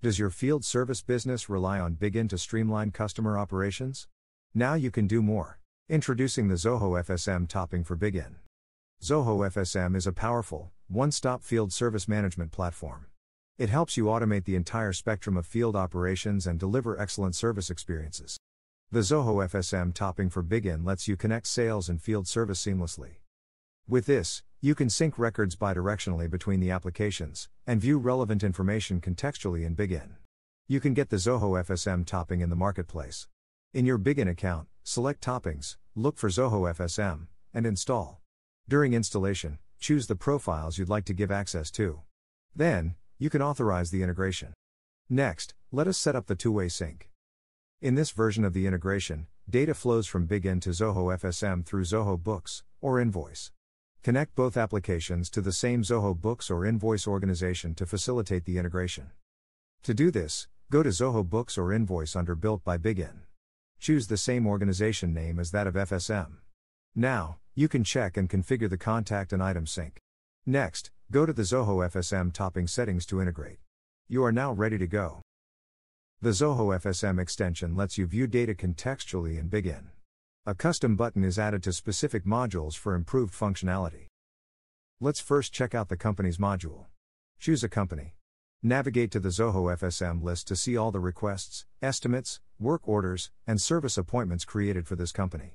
Does your field service business rely on Bigin to streamline customer operations? Now you can do more. Introducing the Zoho FSM topping for Bigin. Zoho FSM is a powerful, one stop field service management platform. It helps you automate the entire spectrum of field operations and deliver excellent service experiences. The Zoho FSM topping for Bigin lets you connect sales and field service seamlessly. With this, you can sync records bidirectionally between the applications and view relevant information contextually in Bigin. You can get the Zoho FSM topping in the marketplace. In your Bigin account, select Toppings, look for Zoho FSM, and install. During installation, choose the profiles you'd like to give access to. Then, you can authorize the integration. Next, let us set up the two way sync. In this version of the integration, data flows from Bigin to Zoho FSM through Zoho Books, or Invoice. Connect both applications to the same Zoho Books or Invoice organization to facilitate the integration. To do this, go to Zoho Books or Invoice under Built by Bigin. Choose the same organization name as that of FSM. Now, you can check and configure the contact and item sync. Next, go to the Zoho FSM topping settings to integrate. You are now ready to go. The Zoho FSM extension lets you view data contextually in Bigin. A custom button is added to specific modules for improved functionality. Let's first check out the company's module. Choose a company. Navigate to the Zoho FSM list to see all the requests, estimates, work orders, and service appointments created for this company.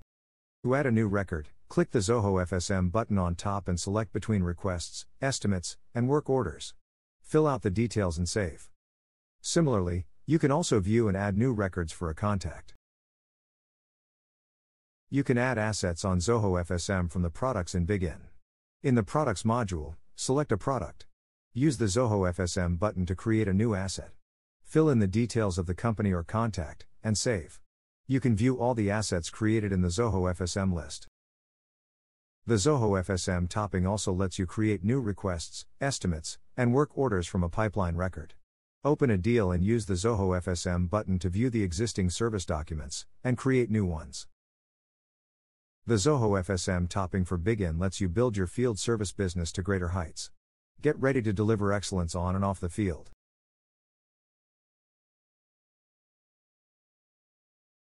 To add a new record, click the Zoho FSM button on top and select between requests, estimates, and work orders. Fill out the details and save. Similarly, you can also view and add new records for a contact. You can add assets on Zoho FSM from the products in Bigin. In the Products module, select a product. Use the Zoho FSM button to create a new asset. Fill in the details of the company or contact, and save. You can view all the assets created in the Zoho FSM list. The Zoho FSM topping also lets you create new requests, estimates, and work orders from a pipeline record. Open a deal and use the Zoho FSM button to view the existing service documents and create new ones. The Zoho FSM topping for Bigin lets you build your field service business to greater heights. Get ready to deliver excellence on and off the field.